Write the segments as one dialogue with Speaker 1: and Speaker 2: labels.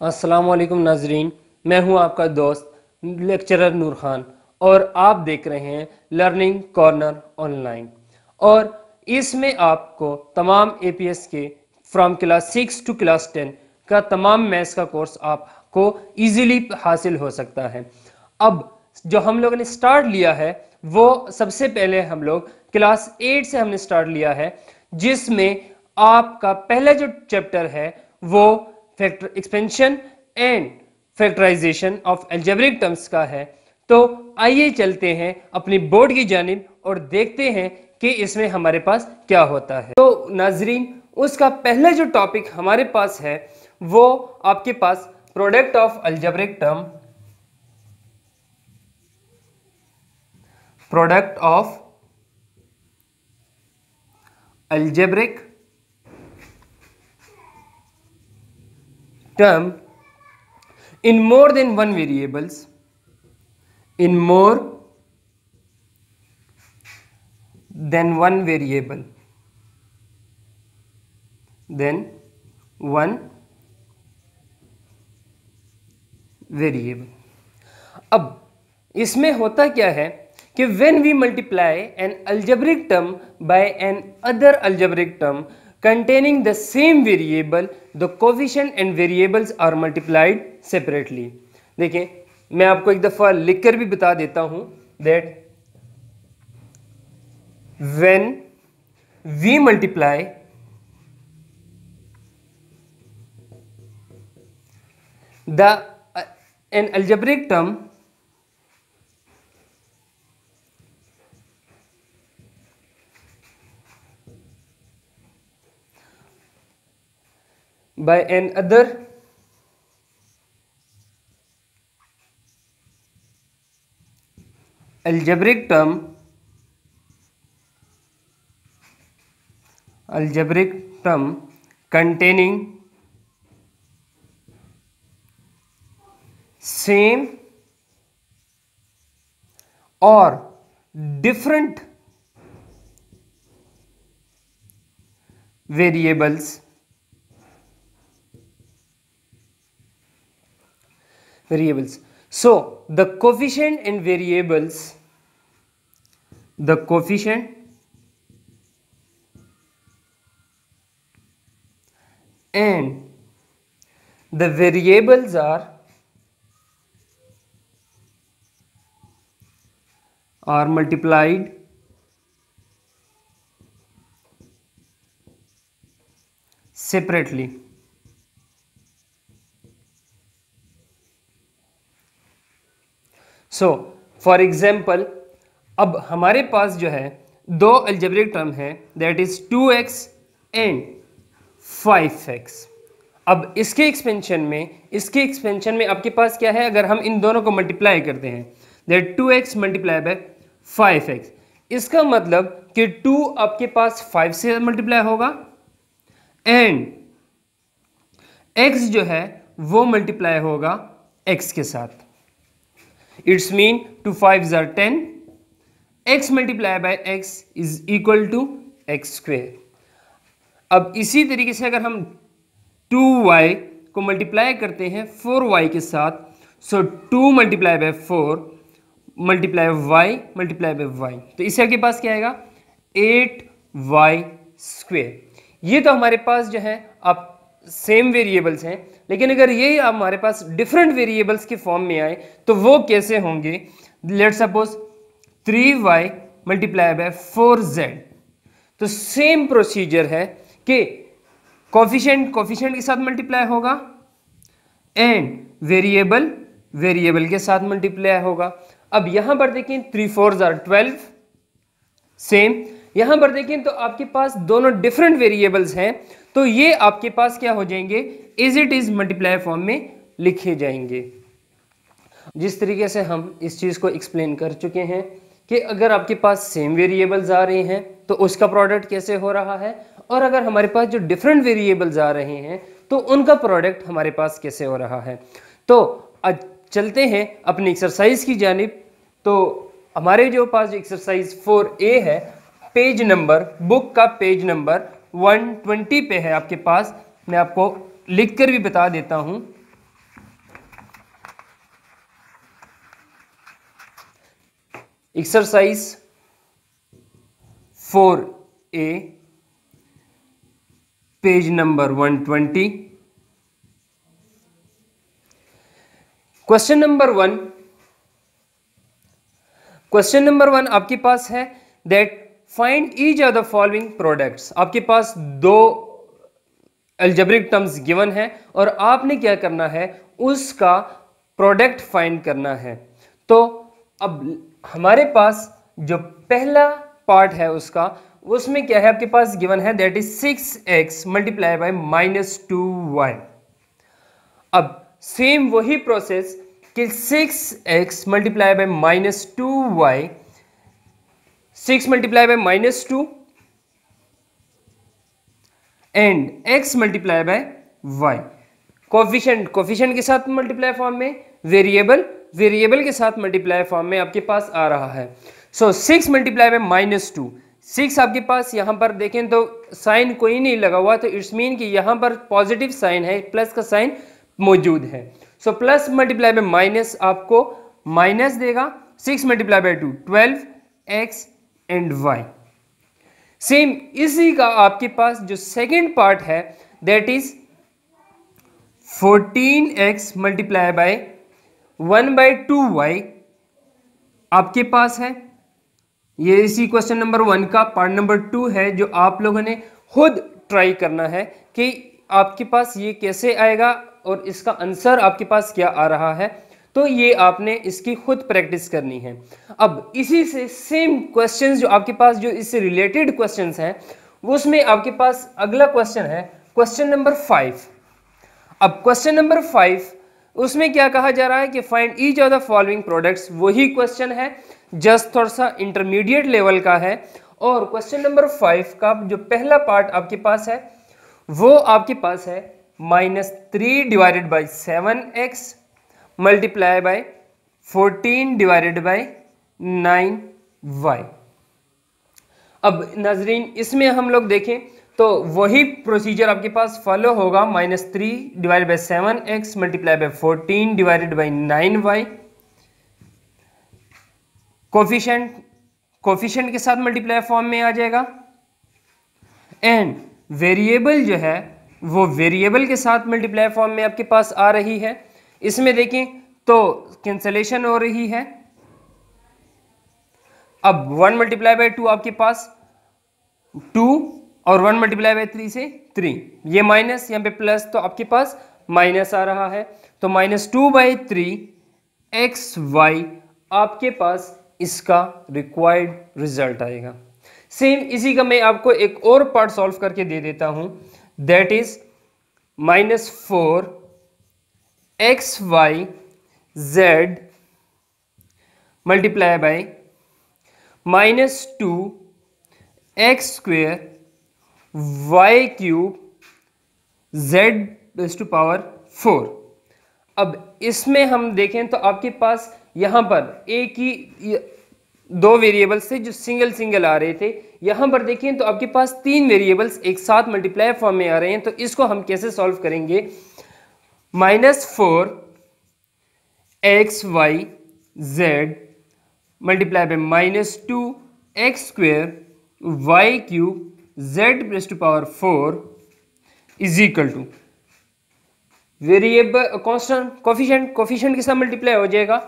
Speaker 1: अस्सलाम वालेकुम नाजरीन, मैं हूँ आपका दोस्त लेक्चरर नूर खान और आप देख रहे हैं लर्निंग कॉर्नर ऑनलाइन। और इसमें आपको तमाम एपीएस के from class six to class ten का तमाम मैथ्स का कोर्स आपको इजीली हासिल हो सकता है। अब जो हम लोगों ने स्टार्ट लिया है, वो सबसे पहले हम लोग क्लास एट से हमने स्टार्ट लिया है, जिसमें आपका पहला जो चैप्टर है, वो factor expansion and factorisation of algebraic terms का है। तो आइए चलते हैं अपनी बोर्ड की जानब और देखते हैं कि इसमें हमारे पास क्या होता है। तो नाजरीन, उसका पहला जो टॉपिक हमारे पास है, वो आपके पास product of algebraic term product of algebraic term in more than one variables in more than one variable then one variable अब इसमें होता क्या है कि when we multiply an algebraic term by an other algebraic term containing the same variable the coefficient and variables are multiplied separately देखिए मैं आपको एक दफ़ा लिखकर भी बता देता हूँ that when we multiply the uh, an algebraic term by another algebraic term algebraic term containing same or different variables variables. So the coefficient and variables the coefficient and the variables are are multiplied separately so for example अब हमारे पास जो है दो अल्जेब्रिक टर्म है that is two X and five X अब इसके एक्सपेंशन में, इसके एक्सपेंशन में आपके पास क्या है? अगर हम इन दोनों को मल्टीप्लाई करते हैं that two X multiply by five X इसका मतलब कि टू आपके पास फाइव से मल्टीप्लाई होगा एंड एक्स जो है, वो मल्टीप्लाई होगा एक्स के साथ. Its mean 2 5s are 10 x multiplied by x is equal to x square. अब इसी तरीके से अगर हम 2y को मल्टीप्लाई करते हैं फोर वाई के साथ so two multiply by four multiply Y multiply by Y तो इसे आपके पास क्या आएगा? एट वाई स्क्वेयर ये तो हमारे पास जो है आप सेम वेरिएबल्स हैं, लेकिन अगर ये हमारे पास डिफरेंट वेरिएबल्स के फॉर्म में आए तो वो कैसे होंगे? Let suppose three Y multiply by four Z तो सेम प्रोसीजर है कि कॉफिशेंट कॉफिशेंट के साथ मल्टीप्लाई होगा एंड वेरिएबल वेरिएबल के साथ मल्टीप्लाई होगा। अब यहाँ पर देखें थ्री फोर जार ट्वेल्व सेम यहाँ पर देखें तो आपके पास दोनों डिफरेंट वेरिएबल्स हैं तो ये आपके पास क्या हो जाएँगे? Is it is multiply form में लिखे जाएँगे। जिस तरीके से हम इस चीज़ को एक्सप्लेन कर चुके हैं कि अगर आपके पास सेम वेरिएबल्स आ रहे हैं तो उसका प्रोडक्ट कैसे हो रहा है? और अगर हमारे पास जो डिफरेंट वेरिएबल्स आ रहे हैं तो उनका प्रोडक्ट हमारे पास कैसे हो रहा है? तो चलते हैं अपनी एक्सरसाइज की जानब। तो हमारे जो पास एक्सरसाइज फोर ए है पेज नंबर बुक का पेज नंबर 120 पे है आपके पास। मैं आपको लिख कर भी बता देता हूँ। Exercise four A page number one twenty question number one question number one आपके पास है that find each of the following products आपके पास दो एल्जेब्रिक टर्म्स गिवन है और आपने क्या करना है? उसका प्रोडक्ट फाइंड करना है। तो अब हमारे पास जो पहला पार्ट है उसका, उसमें क्या है? आपके पास गिवन है that is six X multiply by minus two Y अब सेम वही प्रोसेस कि six X multiply by minus two Y six multiply by minus two and X multiply by Y. Coefficient coefficient के साथ multiply form में variable variable के साथ multiply form में आपके पास आ रहा है। So six multiply by minus two six आपके पास यहाँ पर देखें तो साइन कोई नहीं लगा हुआ तो इट्स मीन कि यहाँ पर पॉजिटिव साइन है प्लस का साइन मौजूद है। So plus multiply by minus आपको माइनस देगा। Six multiply by two twelve X and Y same इसी का आपके पास जो सेकेंड पार्ट है that is fourteen X multiply by one by two Y आपके पास है। ये इसी क्वेश्चन नंबर वन का पार्ट नंबर टू है, जो आप लोगों ने खुद ट्राई करना है कि आपके पास ये कैसे आएगा और इसका आंसर आपके पास क्या आ रहा है। तो ये आपने इसकी खुद प्रैक्टिस करनी है। अब इसी से सेम क्वेश्चंस जो आपके पास, जो इससे रिलेटेड क्वेश्चंस हैं उसमें आपके पास अगला क्वेश्चन है क्वेश्चन नंबर फाइव अब क्वेश्चन नंबर फाइव उसमें क्या कहा जा रहा है कि find each of the following products वही क्वेश्चन है जस्ट थोड़ा सा इंटरमीडिएट लेवल का है। और क्वेश्चन नंबर फाइव का जो पहला पार्ट आपके पास है, वो आपके पास है minus three divided by seven X multiply by 14 divided by 9 Y अब नजरीन, इसमें हम लोग देखें तो वही प्रोसीजर आपके पास फॉलो होगा। Minus three divide by seven X multiply by fourteen divided by nine Y coefficient coefficient के साथ मल्टीप्लाई फॉर्म में आ जाएगा। एंड वेरिएबल जो है, वो वेरिएबल के साथ मल्टीप्लाई फॉर्म में आपके पास आ रही है। इसमें देखें तो कैंसलेशन हो रही है। अब वन मल्टीप्लाई बाय टू आपके पास टू और वन मल्टीप्लाई बाय थ्री से थ्री ये माइनस यहाँ पे प्लस तो आपके पास माइनस आ रहा है। तो minus two by three X Y आपके पास इसका रिक्वायर्ड रिज़ल्ट आएगा। सेम इसी का मैं आपको एक और पार्ट सॉल्व करके दे देता हूँ। That is minus four X Y Z multiply by minus two X square Y cube Z two power four अब इसमें हम देखें तो आपके पास यहाँ पर एक ही दो वेरिएबल्स थे जो सिंगल सिंगल आ रहे थे। यहाँ पर देखें तो आपके पास तीन वेरिएबल्स एक साथ मल्टीप्लाई फॉर्म में आ रहे हैं तो इसको हम कैसे सॉल्व करेंगे? Minus four X Y Z multiply by minus two X square Y cube Z plus two power four is equal to. Variable, constant, coefficient coefficient के साथ मल्टीप्लाई हो जाएगा?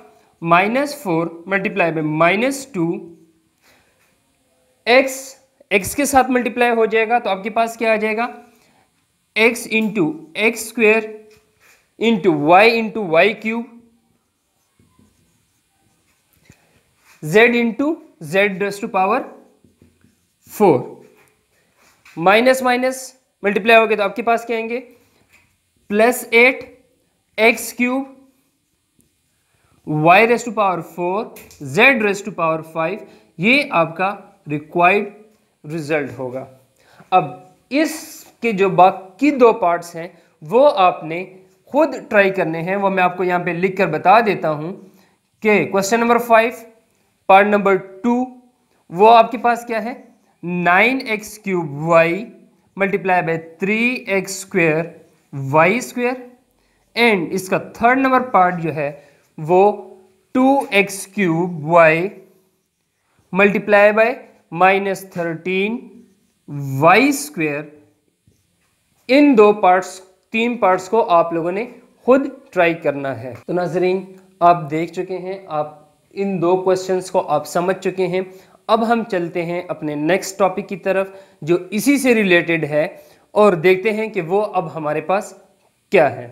Speaker 1: Minus four multiply by minus two X X के साथ multiply हो जाएगा तो आपके पास क्या आ जाएगा? X into X square into Y into Y cube Z into Z raise two power four minus minus multiply हो गया तो आपके पास क्या आएँगे? Plus eight X cube Y raise two power four Z raise two power five ये आपका required result होगा। अब इसके जो बाकी दो पार्ट्स हैं, वो आपने खुद ट्राई करने हैं, वो मैं आपको यहाँ पे लिख कर बता देता हूँ कि question number five part number two वो आपके पास क्या है? Nine X cube Y multiply by three X square Y square and इसका थर्ड नंबर पार्ट जो है, वो two X cube Y multiply by minus thirteen Y square इन दो पार्ट्स तीन पार्ट्स को आप लोगों ने खुद ट्राई करना है। तो नाजरीन, आप देख चुके हैं, आप इन दो क्वेश्चंस को आप समझ चुके हैं। अब हम चलते हैं अपने नेक्स्ट टॉपिक की तरफ़, जो इसी से रिलेटेड है, और देखते हैं कि वो अब हमारे पास क्या है।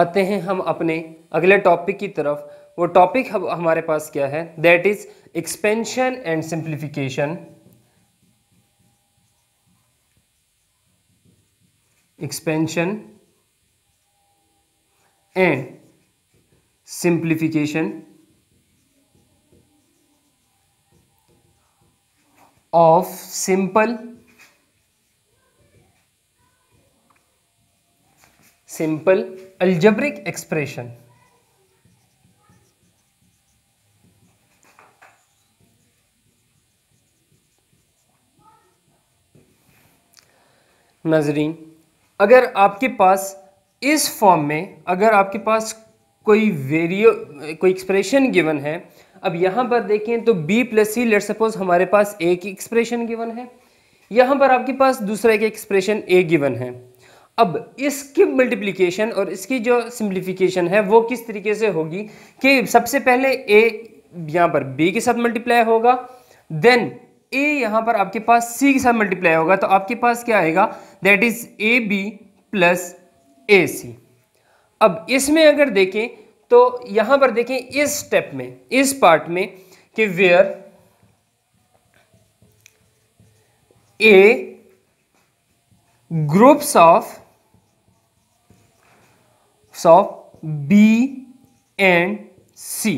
Speaker 1: आते हैं हम अपने अगले टॉपिक की तरफ़। वो टॉपिक हमारे पास क्या है? That is expansion and simplification. Expansion and simplification of simple simple algebraic expression. नजरीन, अगर आपके पास इस फॉर्म में, अगर आपके पास कोई वेरियो, कोई एक्सप्रेशन गिवन है, अब यहाँ पर देखें तो b plus C let suppose हमारे पास ए की एक्सप्रेशन गिवन है, यहाँ पर आपके पास दूसरा एक एक्सप्रेशन ए गिवन है। अब इसकी मल्टीप्लिकेशन और इसकी जो सिंप्लीफिकेशन है, वो किस तरीके से होगी कि सबसे पहले ए यहाँ पर b के साथ मल्टीप्लाई होगा देन ए यहाँ पर आपके पास सी के साथ मल्टीप्लाई होगा तो आपके पास क्या आएगा? That is A B plus A C अब इसमें अगर देखें तो यहाँ पर देखें इस स्टेप में, इस पार्ट में कि where A groups of of B and C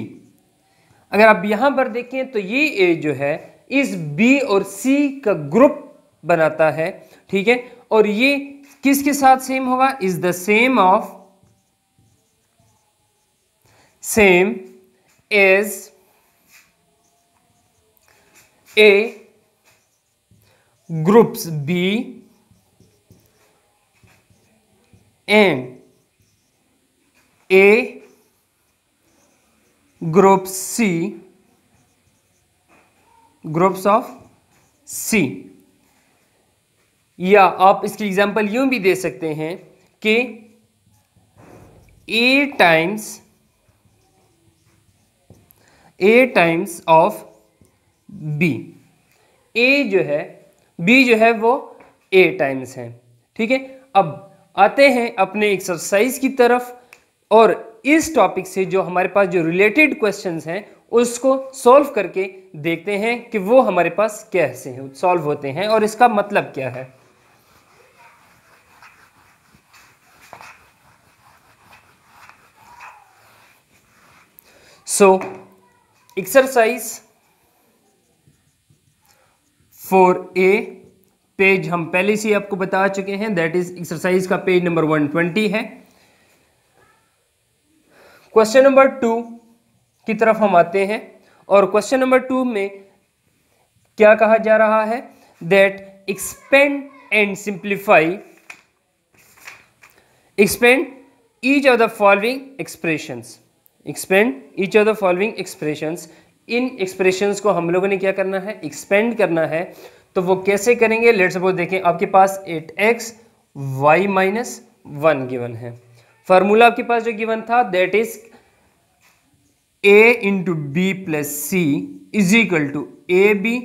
Speaker 1: अगर आप यहाँ पर देखें तो ये ए जो है इस बी और सी का ग्रुप बनाता है, ठीक है? और ये किसके साथ सेम होगा? Is the same of same as A groups B and A group C. Groups of C. या आप इसकी एग्जांपल यूँ भी दे सकते हैं कि A times A times of B A जो है बी जो है वो ए टाइम्स है। ठीक है? अब आते हैं अपने एक्सरसाइज की तरफ़ और इस टॉपिक से जो हमारे पास जो रिलेटेड क्वेश्चंस हैं उसको सॉल्व करके देखते हैं कि वो हमारे पास कैसे हैं सॉल्व होते हैं और इसका मतलब क्या है। So exercise four A page हम पहले से आपको बता चुके हैं दैट इज़ एक्सरसाइज का पेज नंबर 120 है। क्वेश्चन नंबर टू की तरफ़ हम आते हैं और क्वेश्चन नंबर टू में क्या कहा जा रहा है? That expand and simplify expand each of the following expressions expand each of the following expressions in expressions को हम लोगों ने क्या करना है? एक्सपेंड करना है। तो वो कैसे करेंगे? लेट सपोज़ देखें, आपके पास eight X Y minus one given है। फार्मूला आपके पास जो गिवन था that is A into B plus C is equal to A B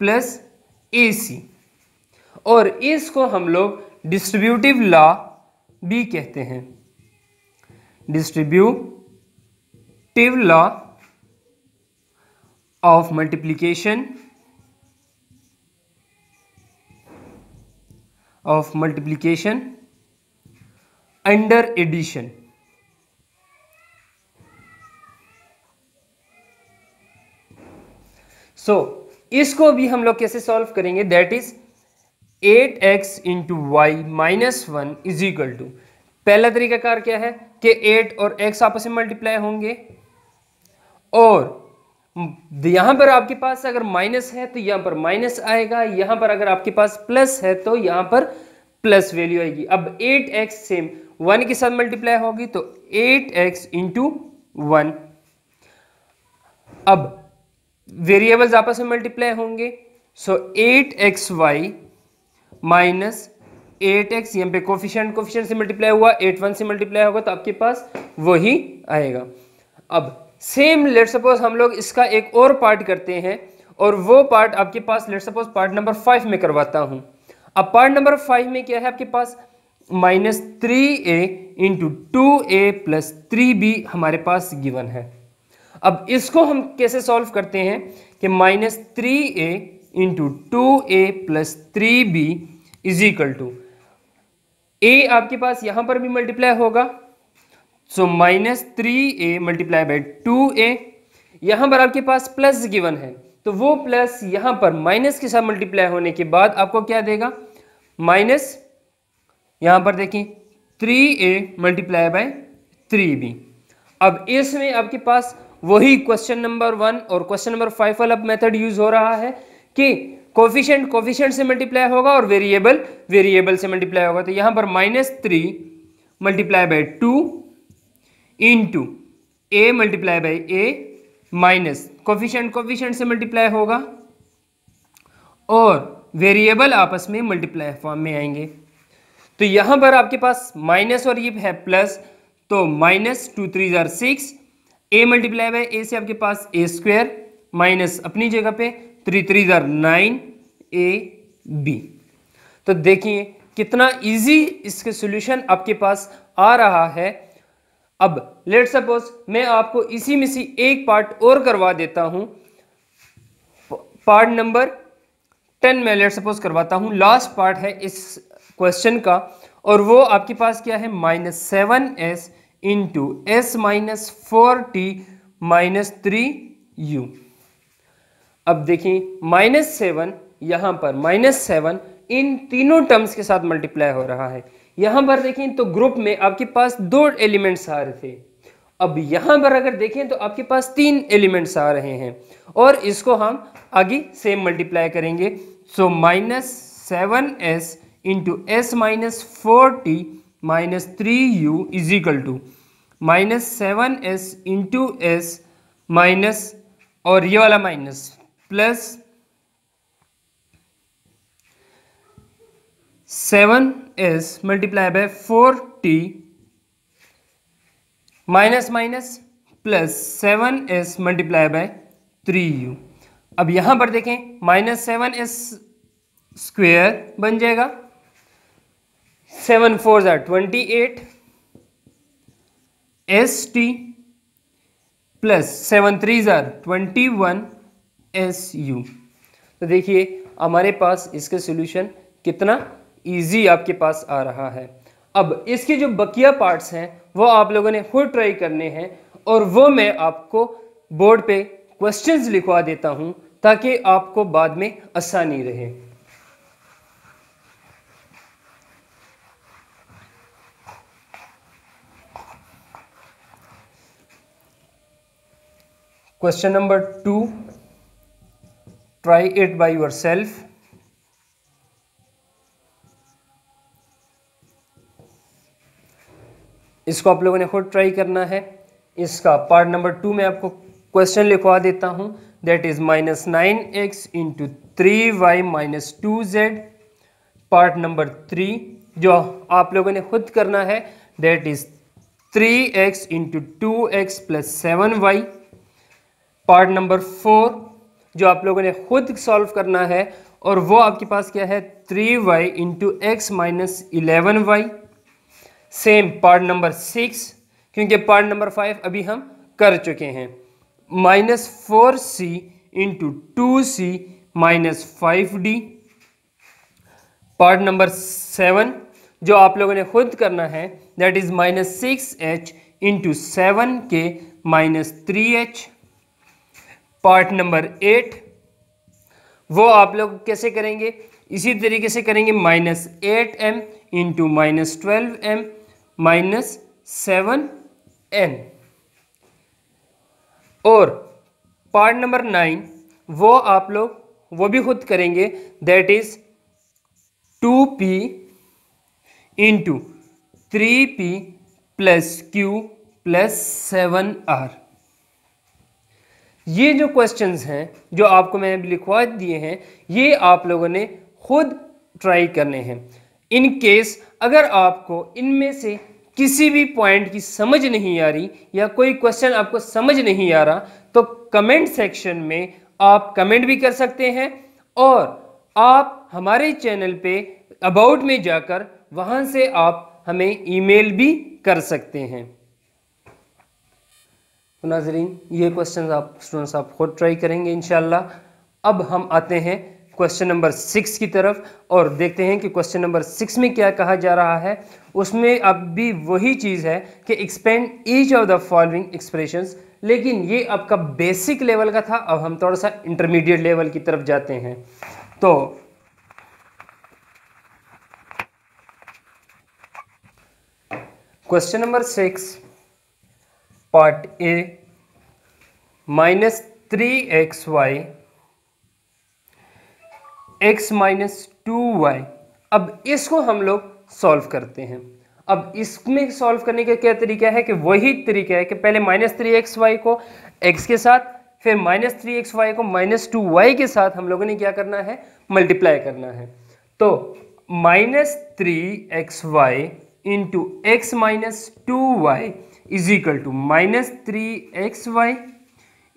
Speaker 1: plus A C और इसको हम लोग डिस्ट्रीब्यूटिव लॉ भी कहते हैं। Distributive law of of of of under under so इसको भी हम लोग कैसे सॉल्व करेंगे? That is eight X into Y minus one is equal to पहला तरीका कार क्या है? कि एट और एक्स आपस में मल्टीप्लाई होंगे। और यहाँ पर आपके पास अगर माइनस है तो यहाँ पर माइनस आएगा। यहाँ पर अगर आपके पास प्लस है तो यहाँ पर प्लस वैल्यू आएगी। अब 8x सेम वन के साथ मल्टीप्लाई होगी तो 8x एक्स इंटू वन अब वेरिएबल्स आपस में मल्टीप्लाई होंगे। So eight X Y minus eight X यहाँ पे कोफिशियंट कोफिशियंट से मल्टीप्लाई हुआ एट वन से मल्टीप्लाई होगा तो आपके पास वही आएगा। अब सेम लेट सपोज़ हम लोग इसका एक और पार्ट करते हैं, और वो पार्ट आपके पास let suppose part number five में करवाता हूँ। अब पार्ट नंबर फाइव में क्या है आपके पास? Minus three A into two A plus three B हमारे पास गिवन है। अब इसको हम कैसे सॉल्व करते हैं कि minus three A into two A plus three B is equal to A आपके पास यहाँ पर भी मल्टीप्लाई होगा। So minus three A multiply by two A यहाँ पर आपके पास प्लस गिवन है। तो वो प्लस यहाँ पर माइनस के साथ मल्टीप्लाई होने के बाद आपको क्या देगा? माइनस यहाँ पर देखिए three A multiply by three B अब इसमें आपके पास वही क्वेश्चन नंबर वन और क्वेश्चन नंबर फाइव वाला मेथड यूज़ हो रहा है कि कोफिशियंट कोफिशियंट से मल्टीप्लाई होगा और वेरिएबल वेरिएबल से मल्टीप्लाई होगा। तो यहाँ पर minus three multiply by two in two A multiply by A minus coefficient coefficient से मल्टीप्लाई होगा और वेरिएबल आपस में मल्टीप्लाई फॉर्म में आएँगे। तो यहाँ पर आपके पास माइनस और ये है प्लस तो minus two three jar six A multiply by A से आपके पास ए स्क्वेयर माइनस अपनी जगह पे थ्री थ्री जार नाइन ए बी तो देखिए, कितना इजी इसके सॉल्यूशन आपके पास आ रहा है। अब लेट सपोज़ मैं आपको इसी में से एक पार्ट और करवा देता हूँ। पार्ट नंबर टेन में लेट सपोज़ करवाता हूँ। लास्ट पार्ट है इस क्वेश्चन का, और वो आपके पास क्या है? Minus seven S into S minus four T minus three U अब देखिए माइनस सेवन यहाँ पर माइनस सेवन इन तीनों टर्म्स के साथ मल्टीप्लाई हो रहा है। यहाँ पर देखें तो ग्रुप में आपके पास दो एलिमेंट्स आ रहे थे। अब यहाँ पर अगर देखें तो आपके पास तीन एलिमेंट्स आ रहे हैं। और इसको हम आगे सेम मल्टीप्लाई करेंगे। So minus seven S into S minus four T minus three U is equal to. Minus seven S into S minus, और ये वाला minus plus seven S multiply by four T minus minus plus seven S multiply by three U. अब यहाँ पर देखें, minus seven S square बन जाएगा। Seven four ज़ार twenty eight S T plus seven three ज़ार twenty one S U तो देखिए, हमारे पास इसका सॉल्यूशन कितना इजी आपके पास आ रहा है। अब इसके जो बकिया पार्ट्स हैं, वो आप लोगों ने खुद ट्राई करने हैं और वो मैं आपको बोर्ड पे क्वेश्चंस लिखवा देता हूँ ताकि आपको बाद में आसानी रहे। Question number two try it by yourself इसको आप लोगों ने खुद ट्राई करना है। इसका पार्ट नंबर टू में आपको क्वेश्चन लिखवा देता हूँ। That is minus nine X into three Y minus two Z part number three जो आप लोगों ने खुद करना है that is three X into two X plus seven Y part number four, जो आप लोगों ने खुद सॉल्व करना है, और वो आपके पास क्या है? Three Y into X minus eleven Y same part number six क्योंकि पार्ट नंबर फाइव अभी हम कर चुके हैं। Minus four C into two C minus five D part number seven जो आप लोगों ने खुद करना है that is minus six H into seven K minus three H part number eight, वो आप लोग कैसे करेंगे? इसी तरीके से करेंगे minus eight M into minus twelve M minus seven N. और पार्ट नंबर नाइन, वो आप लोग, वो भी खुद करेंगे that is two P into three P plus Q plus seven R ये जो क्वेश्चंस हैं, जो आपको मैंने लिखवा दिए हैं, ये आप लोगों ने खुद ट्राई करने हैं। इन केस अगर आपको इनमें से किसी भी पॉइंट की समझ नहीं आ रही या कोई क्वेश्चन आपको समझ नहीं आ रहा तो कमेंट सेक्शन में आप कमेंट भी कर सकते हैं और आप हमारे चैनल पे अबाउट में जाकर वहाँ से आप हमें ईमेल भी कर सकते हैं। तो नाजरीन, ये क्वेश्चन आप स्टूडेंट्स आप खुद ट्राई करेंगे इनशाला अब हम आते हैं क्वेश्चन नंबर सिक्स की तरफ़ और देखते हैं कि क्वेश्चन नंबर सिक्स में क्या कहा जा रहा है। उसमें अब भी वही चीज़ है कि expand each of the following expressions लेकिन ये आपका बेसिक लेवल का था, अब हम थोड़ा सा इंटरमीडिएट लेवल की तरफ़ जाते हैं। तो question number six part A minus three X Y X minus two Y अब इसको हम लोग सॉल्व करते हैं। अब इसमें सॉल्व करने का क्या तरीका है कि वही तरीका है कि पहले माइनस थ्री एक्स वाई को एक्स के साथ, फिर माइनस थ्री एक्स वाई को माइनस टू वाई के साथ हम लोगों ने क्या करना है? मल्टीप्लाई करना है। तो minus three X Y into X minus two Y is equal to minus three X Y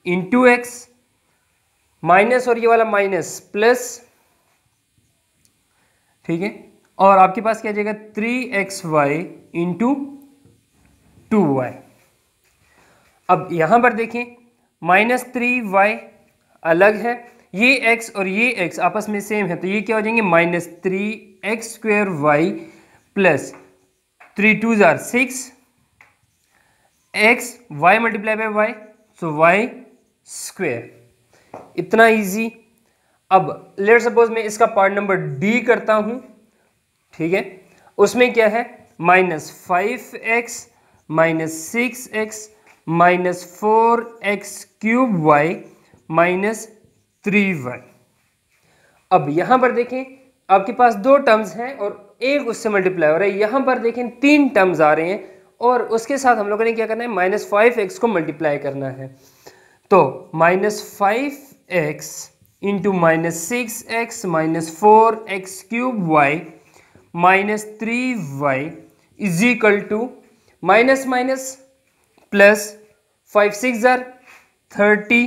Speaker 1: into X minus और ये वाला माइनस प्लस ठीक है? और आपके पास क्या जाएगा? Three X Y into two Y अब यहाँ पर देखें माइनस थ्री वाई अलग है। ये x और ये x आपस में सेम है तो ये क्या हो जाएँगे? Minus three X square Y plus three two jar six X, Y multiply by Y so Y square. इतना इजी अब लेट सपोज़ मैं इसका पार्ट नंबर डी करता हूँ, ठीक है? उसमें क्या है? Minus five X minus six X minus four X cube Y minus three Y अब यहाँ पर देखें, आपके पास दो टर्म्स हैं और एक उससे मल्टीप्लाई हो रहा है। यहाँ पर देखें, तीन टर्म्स आ रहे हैं। और उसके साथ हम लोगों ने क्या करना है माइनस फाइव एक्स को मल्टीप्लाई करना है। तो minus five X into minus six X minus four X cube Y minus three Y is equal to minus minus plus five six jar thirty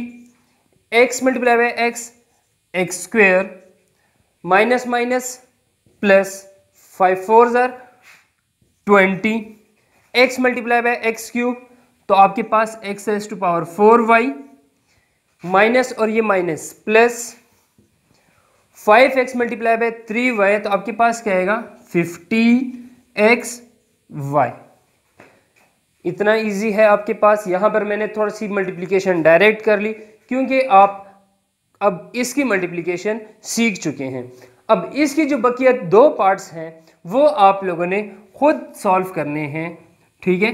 Speaker 1: X multiply by X X square minus minus plus five four jar twenty X multiply by X cube तो आपके पास X S to power four Y minus और ये minus plus five X multiply by three Y तो आपके पास क्या आएगा? Fifty X Y इतना इजी है आपके पास। यहाँ पर मैंने थोड़ी सी मल्टीप्लिकेशन डायरेक्ट कर ली, क्योंकि आप अब इसकी मल्टीप्लिकेशन सीख चुके हैं। अब इसकी जो बकिया दो पार्ट्स हैं, वो आप लोगों ने खुद सॉल्व करने हैं। ठीक है?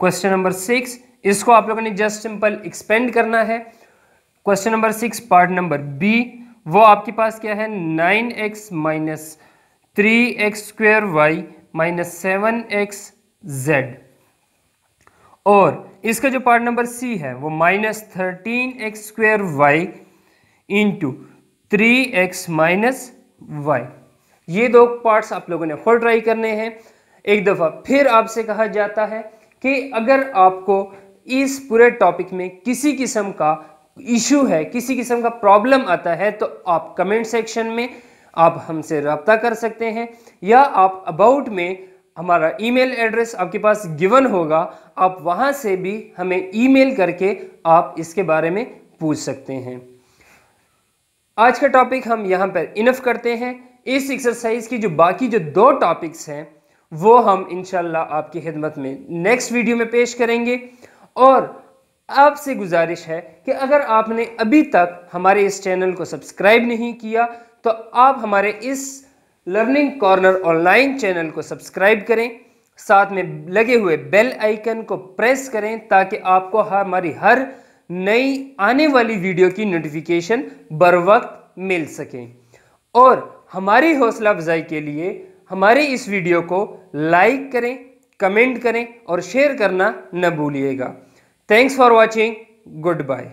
Speaker 1: क्वेश्चन नंबर सिक्स इसको आप लोगों ने जस्ट सिंपल एक्सपेंड करना है। Question number six part number B वो आपके पास क्या है? Nine X minus three X square Y minus seven X Z और इसका जो पार्ट नंबर सी है, वो minus thirteen X square Y into three X minus Y ये दो पार्ट्स आप लोगों ने खुद ट्राई करने हैं। एक दफ़ा फिर आपसे कहा जाता है कि अगर आपको इस पूरे टॉपिक में किसी किस्म का इशू है, किसी किस्म का प्रॉब्लम आता है तो आप कमेंट सेक्शन में आप हमसे रब्ता कर सकते हैं। या आप अबाउट में हमारा ईमेल एड्रेस आपके पास गिवन होगा, आप वहाँ से भी हमें ईमेल करके आप इसके बारे में पूछ सकते हैं। आज का टॉपिक हम यहाँ पर इनफ करते हैं। इस एक्सरसाइज की जो बाकी जो दो टॉपिक्स हैं, वो हम इनशाला आपकी खिदमत में नेक्स्ट वीडियो में पेश करेंगे। और आपसे गुजारिश है कि अगर आपने अभी तक हमारे इस चैनल को सब्सक्राइब नहीं किया तो आप हमारे इस लर्निंग कॉर्नर ऑनलाइन चैनल को सब्सक्राइब करें। साथ में लगे हुए बेल आइकन को प्रेस करें ताकि आपको हमारी हर नई आने वाली वीडियो की नोटिफिकेशन बर वक्त मिल सके। और हमारी हौसला अफजाई के लिए हमारे इस वीडियो को लाइक करें कमेंट करें और शेयर करना न भूलिएगा। Thanks for watching good bye